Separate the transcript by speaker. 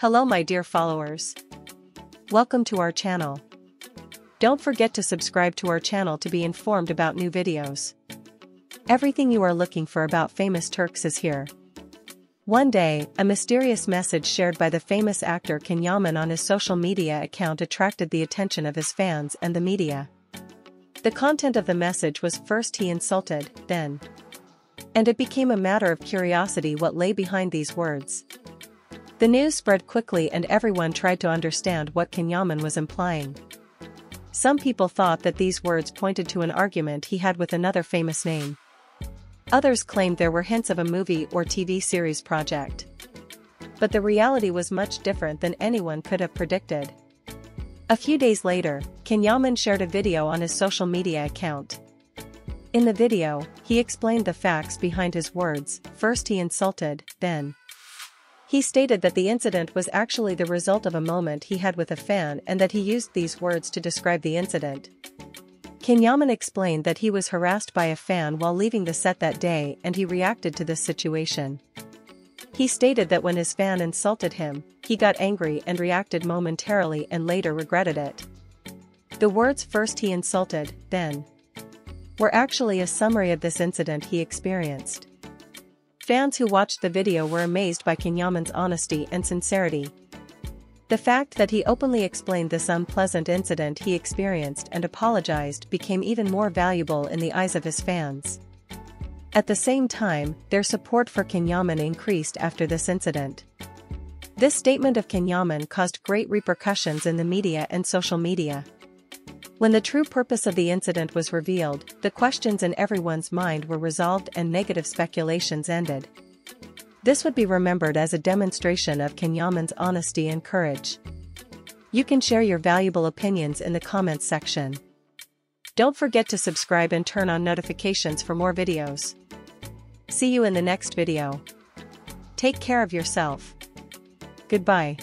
Speaker 1: Hello my dear followers. Welcome to our channel. Don't forget to subscribe to our channel to be informed about new videos. Everything you are looking for about famous Turks is here. One day, a mysterious message shared by the famous actor Can Yaman on his social media account attracted the attention of his fans and the media. The content of the message was first he insulted, then. And it became a matter of curiosity what lay behind these words. The news spread quickly and everyone tried to understand what Can Yaman was implying. Some people thought that these words pointed to an argument he had with another famous name. Others claimed there were hints of a movie or TV series project. But the reality was much different than anyone could have predicted. A few days later, Can Yaman shared a video on his social media account. In the video, he explained the facts behind his words, first he insulted, then. He stated that the incident was actually the result of a moment he had with a fan and that he used these words to describe the incident. Can Yaman explained that he was harassed by a fan while leaving the set that day and he reacted to this situation. He stated that when his fan insulted him, he got angry and reacted momentarily and later regretted it. The words first he insulted, then were actually a summary of this incident he experienced. Fans who watched the video were amazed by Can Yaman's honesty and sincerity. The fact that he openly explained this unpleasant incident he experienced and apologized became even more valuable in the eyes of his fans. At the same time, their support for Can Yaman increased after this incident. This statement of Can Yaman caused great repercussions in the media and social media. When the true purpose of the incident was revealed, the questions in everyone's mind were resolved and negative speculations ended. This would be remembered as a demonstration of Can Yaman's honesty and courage. You can share your valuable opinions in the comments section. Don't forget to subscribe and turn on notifications for more videos. See you in the next video. Take care of yourself. Goodbye.